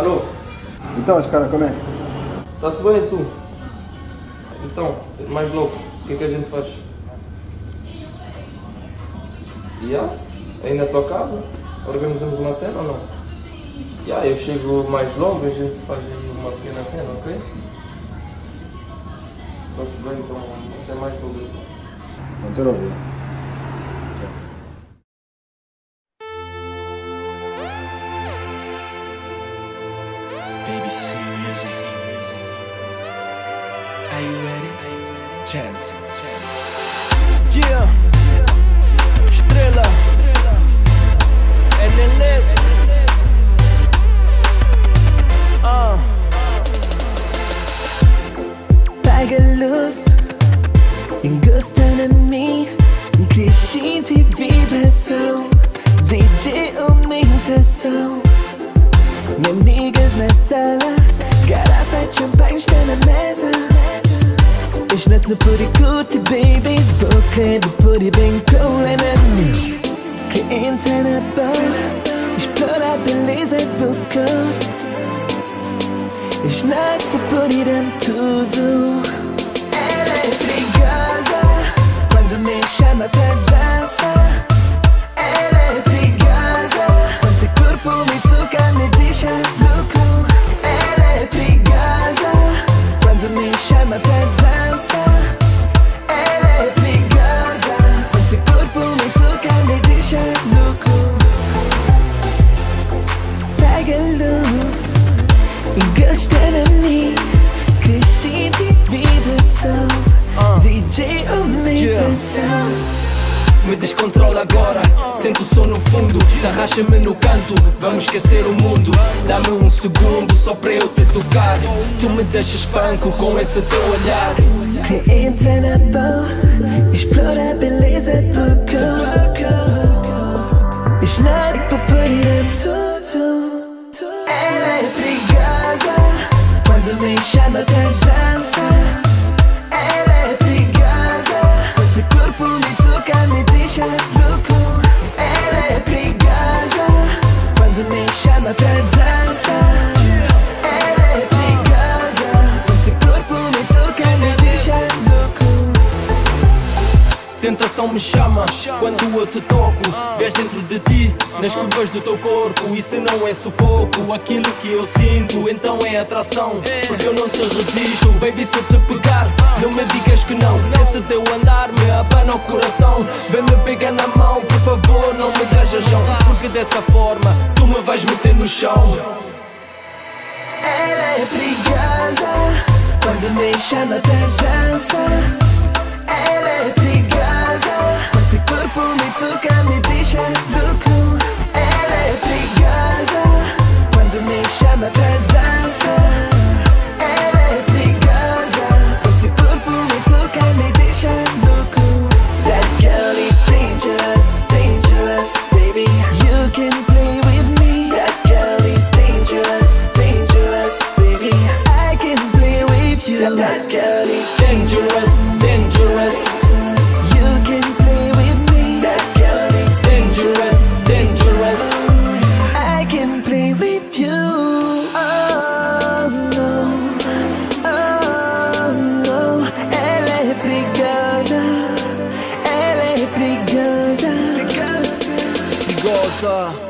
Alô? Então, os caras, como é? Está-se bem tu? Então, mais louco, o que é que a gente faz? E yeah? aí na tua casa? Organizamos uma cena ou não? Yeah, eu chego mais logo e a gente faz aí uma pequena cena, ok? Está-se bem, então até mais logo. Não te ouvi. Are you ready? Chance. Yeah. Estrela. NLS. Ah. Paga a luz, encosta na mim, crescente vibração, DJ aumentação. Minha amigas na sala, garrafa de champanhe está na mesa. Işletme pretty good babies Bakay bu pretty ben kolenen Ke internette Ich blöd ab in Leser crescente vibração. DJ aumentação. Me descontrola agora, sento o som no fundo Tarraxa-me no canto, vamos esquecer o mundo Dá-me um segundo só para eu te tocar Tu me deixas panco com esse teu olhar Cliente na boa, explora a beleza do corpo. Ich nicht por poder tudo. me shallow than Tentação me chama quando eu te toco. Vês dentro de ti, nas curvas do teu corpo. Isso não é sufoco, aquilo que eu sinto Então é atração, porque eu não te resisto Baby, se te pegar, não me digas que não. Esse teu andar me abana o coração. Vem me pegar na mão, por favor, não me dá jajão Porque dessa forma, tu me vais meter no chão. Ela é perigosa quando me chama pra dançar. Ela é perigosa That girl is dangerous, dangerous, Uh.